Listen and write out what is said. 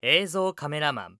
映像カメラマン。